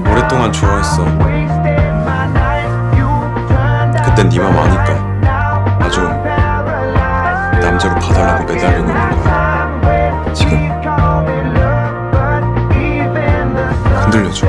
오랫동안 좋아했어. 그땐 네맘 아니까. 아주 남자로 봐달라고 매달리고 있는 거야. 지금. 흔들려줘.